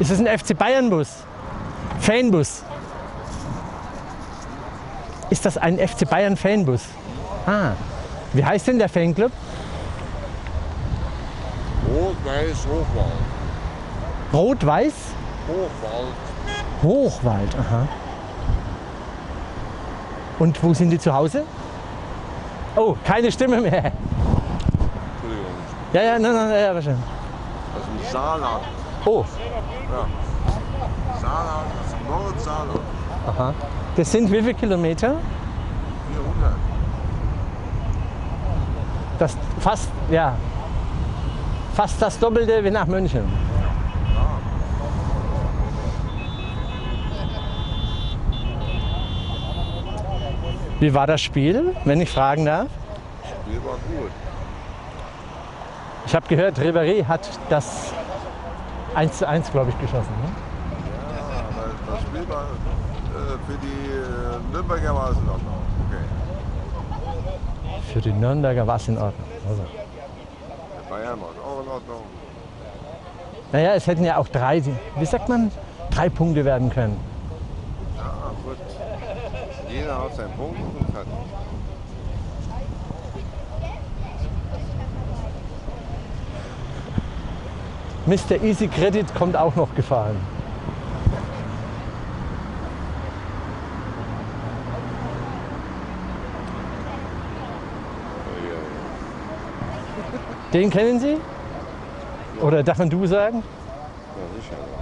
Ist es ein FC Bayern-Bus? Fanbus? Ist das ein FC Bayern Fanbus? Ah, wie heißt denn der Fanclub? Rot-Weiß Hochwald. Rot-Weiß Hochwald. Hochwald. Aha. Und wo sind die zu Hause? Oh, keine Stimme mehr. Entschuldigung. Ja, ja, nein, nein, ja, wahrscheinlich. Das ist ein Saarland. Oh, Saarland, das ist Nordsaarland. aha. Das sind wie viele Kilometer? 400. Das fast, ja, fast das Doppelte wie nach München. Wie war das Spiel, wenn ich fragen darf? Spiel war gut. Ich habe gehört, Ribéry hat das 1 zu 1, glaube ich, geschossen. Ne? Ja, aber das Spiel war äh, für die äh, Nürnberger war es in Ordnung. Okay. Für die Nürnberger war es in Ordnung. Also. Der Bayern war es auch in Ordnung. Naja, es hätten ja auch drei, wie sagt man, drei Punkte werden können. Ja, gut. Jeder hat seinen Punkt und fertig. Mr. Easy Credit kommt auch noch gefahren. Den kennen Sie? Oder darf man du sagen? Ja, sicher.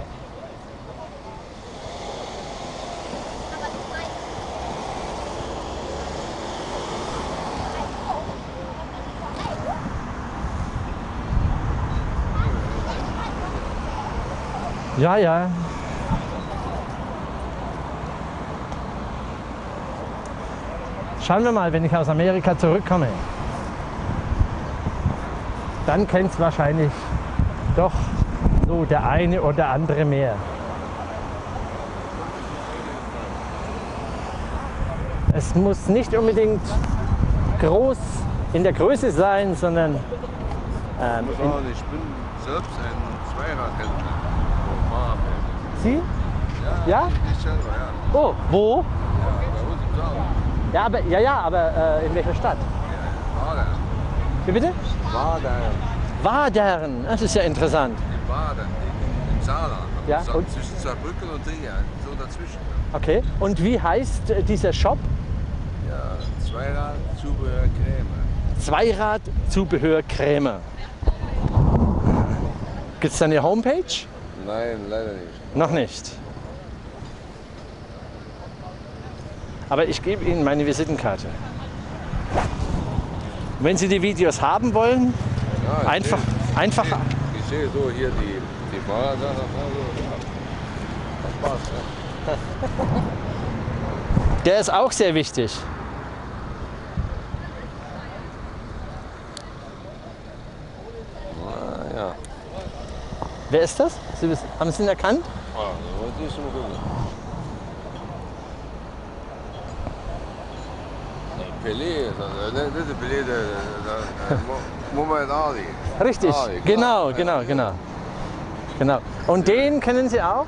Ja, ja. Schauen wir mal, wenn ich aus Amerika zurückkomme. Dann kennt es wahrscheinlich doch so der eine oder andere mehr. Es muss nicht unbedingt groß in der Größe sein, sondern ähm, Ich sagen, ich bin selbst ein Zweiradhändler. Sie? Ja? Ja? Ich selber, ja. Oh, wo? Ja, bei. Ja, aber, ja, ja, aber äh, in welcher Stadt? Wadern. Wie bitte? Wadern. Wadern, das ist ja interessant. In Wadern, in- im Saarland. Ja, So und? Zwischen Saarbrücken und Trier, so dazwischen. Okay, und wie heißt äh, dieser Shop? Ja, Zweirad, Zubehör, Creme. Zweirad Zubehör Krämer. Gibt es da eine Homepage? Nein, leider nicht. Noch nicht. Aber ich gebe Ihnen meine Visitenkarte. Wenn Sie die Videos haben wollen, Ja, ich einfach, sehe- einfach, Ich sehe, ich sehe so hier die, die ja. Das passt. Ja. der ist auch sehr wichtig. Ah, ja. Wer ist das? Sie wissen, haben Sie ihn erkannt? Ah, das ist so gut. Pelé, das, das ist Pelé, der, der, der Mo- Muhammad Ali. Richtig, genau, genau, genau. Genau. Und den kennen Sie auch?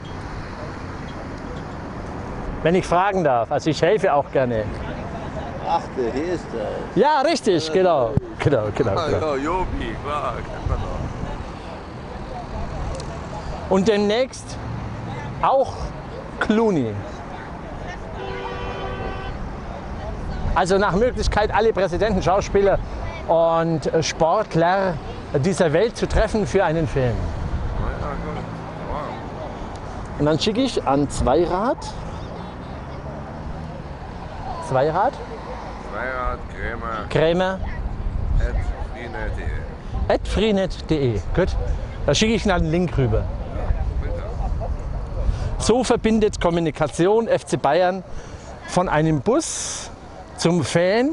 Wenn ich fragen darf, also ich helfe auch gerne. Ach, der hier ist der. Ja, richtig, genau. Genau, genau, Ah, genau. ja, Jopi, klar, kennt man doch. Und demnächst auch Clooney. Also nach Möglichkeit alle Präsidenten, Schauspieler und Sportler dieser Welt zu treffen für einen Film. Und dann schicke ich an Zweirad. Zweirad, Zweirad, Krämer, Krämer, at freenet.de. at freenet.de. Gut. Da schicke ich einen Link rüber. So verbindet Kommunikation FC Bayern von einem Bus zum Fan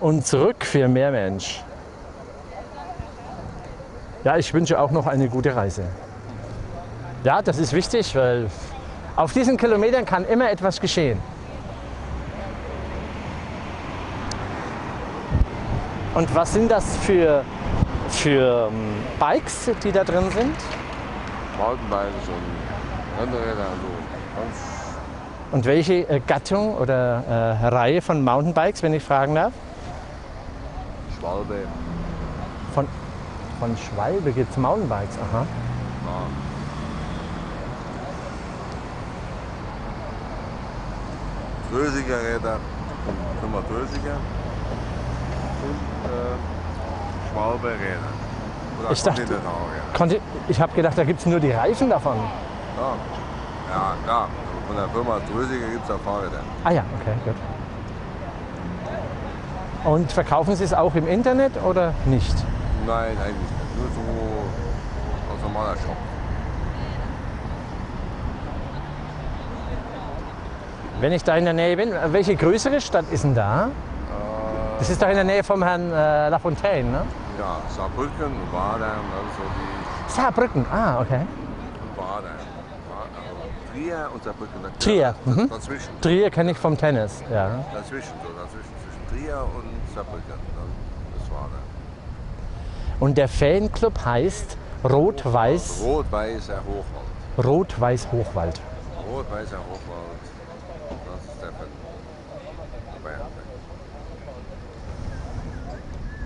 und zurück für mehr Mensch. Ja, ich wünsche auch noch eine gute Reise. Ja, das ist wichtig, weil auf diesen Kilometern kann immer etwas geschehen. Und was sind das für, für ähm, Bikes, die da drin sind? Mountainbikes und und so. Ganz Und welche äh, Gattung oder äh, Reihe von Mountainbikes, wenn ich fragen darf? Schwalbe. Von, von Schwalbe gibt es Mountainbikes. Aha. Ja. Drösiger Räder Firma Drösiger und äh, Schwalbe Räder. Oder Ich dachte- ich habe gedacht, da gibt es nur die Reifen davon. Ja. ja, klar. Von der Firma Drösiger gibt es auch Fahrräder. Ah ja, okay, gut. Und verkaufen Sie es auch im Internet oder nicht? Nein, eigentlich nicht. Nur so als normaler Shop. Wenn ich da in der Nähe bin, äh, welche größere Stadt ist denn da? Das ist doch in der Nähe vom Herrn äh, Lafontaine, ne? Ja, Saarbrücken, Wadern, also die Saarbrücken, ah, okay. Wadern. Trier und Saarbrücken. Trier, mhm. Dazwischen. Trier kenne ich vom Tennis, ja. Dazwischen, so dazwischen. Zwischen Trier und Saarbrücken. Dann das Wadern. Und der Fanclub heißt Rot-Weiß, Rot-Weißer Hochwald. Rot-Weiß Hochwald. Rot-Weißer Hochwald. Das ist der Fan.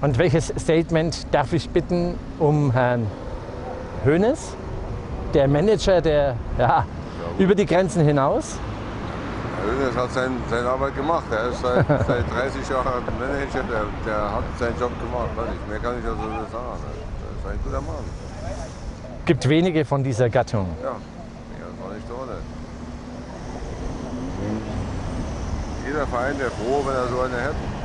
Und welches Statement darf ich bitten um Herrn Hoeneß, der Manager, der ja, über die Grenzen hinaus? Hönes hat sein, seine Arbeit gemacht. Er ist seit, seit 30 Jahren Manager, der, der hat seinen Job gemacht. Ich. Mehr kann ich also nicht sagen. Er ist ein guter Mann. Gibt wenige von dieser Gattung. Ja, ja das war nicht ohne. Jeder Verein wäre froh, wenn er so eine hätte.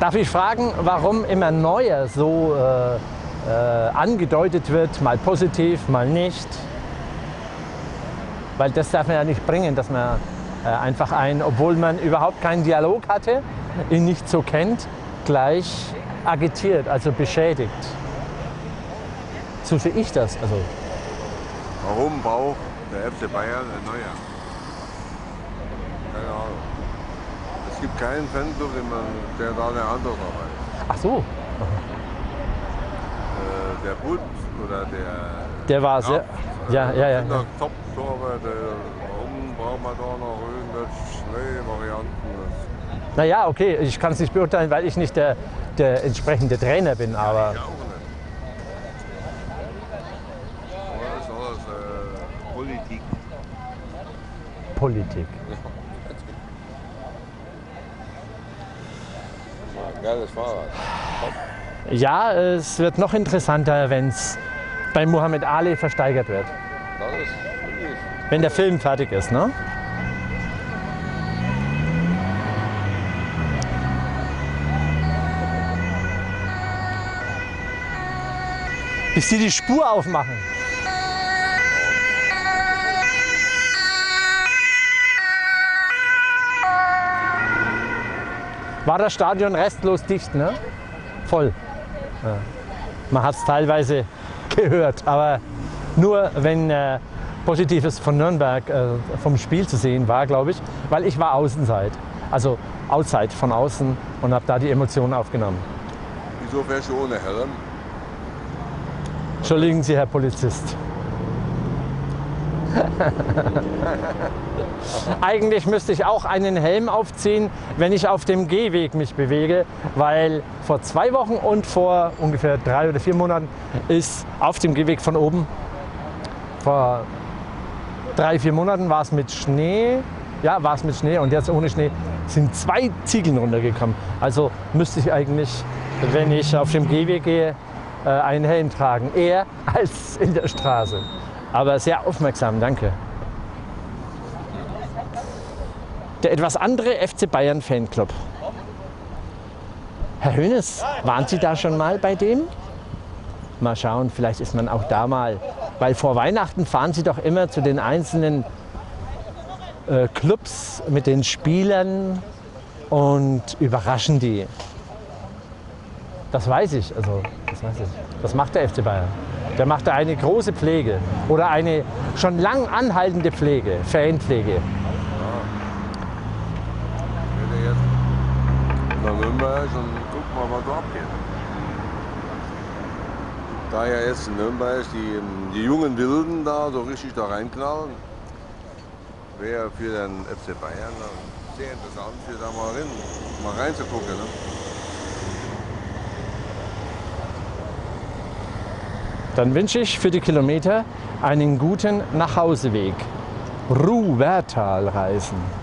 Darf ich fragen, warum immer Neuer so äh, äh, angedeutet wird, mal positiv, mal nicht? Weil das darf man ja nicht bringen, dass man äh, einfach ein, obwohl man überhaupt keinen Dialog hatte, ihn nicht so kennt, gleich agitiert, also beschädigt. So sehe ich das. Also, Warum braucht der FC Bayern ein neuer? Keine Ahnung. Es gibt keinen Fanclub, der da eine Antwort hat. ach so, der Bund oder der. der war sehr. Ja, ja, ja. sind doch Top-Torwarte. Warum braucht man da noch irgendwelche neue Varianten? Das Naja, okay, ich kann es nicht beurteilen, weil ich nicht der, der entsprechende Trainer bin, aber ich auch nicht. Das ist alles äh, Politik. Politik. Geiles Fahrrad. Ja, es wird noch interessanter, wenn es bei Muhammad Ali versteigert wird. Wenn der Film fertig ist, ne? Bis sie die Spur aufmachen. War das Stadion restlos dicht, ne? Voll. Ja. Man hat es teilweise gehört, aber nur wenn äh, Positives von Nürnberg äh, vom Spiel zu sehen war, glaube ich, weil ich war Außenzeit, also Outside von außen und habe da die Emotionen aufgenommen. Wieso fährst du ohne Helm? Entschuldigen Sie, Herr Polizist. Eigentlich müsste ich auch einen Helm aufziehen, wenn ich auf dem Gehweg mich bewege, weil vor zwei Wochen und vor ungefähr drei oder vier Monaten ist auf dem Gehweg von oben, vor drei, vier Monaten war es mit Schnee, ja, war es mit Schnee und jetzt ohne Schnee sind zwei Ziegeln runtergekommen. Also müsste ich eigentlich, wenn ich auf dem Gehweg gehe, äh, einen Helm tragen, eher als in der Straße. Aber sehr aufmerksam, danke. Der etwas andere FC Bayern Fanclub. Herr Hönes, waren Sie da schon mal bei dem? Mal schauen, vielleicht ist man auch da mal. Weil vor Weihnachten fahren Sie doch immer zu den einzelnen äh, Clubs mit den Spielern und überraschen die. Das weiß ich, also das weiß ich. Das macht der FC Bayern. Der macht eine große Pflege oder eine schon lang anhaltende Pflege, Fanpflege. Nürnberg und gucken wir, was da abgeht. Daher jetzt in Nürnberg die, die jungen Wilden da so richtig da reinknallen, wäre für den FC Bayern sehr interessant, für da mal, rein, mal reinzugucken. Ne? Dann wünsche ich für die Kilometer einen guten Nachhauseweg. Ruwertal reisen.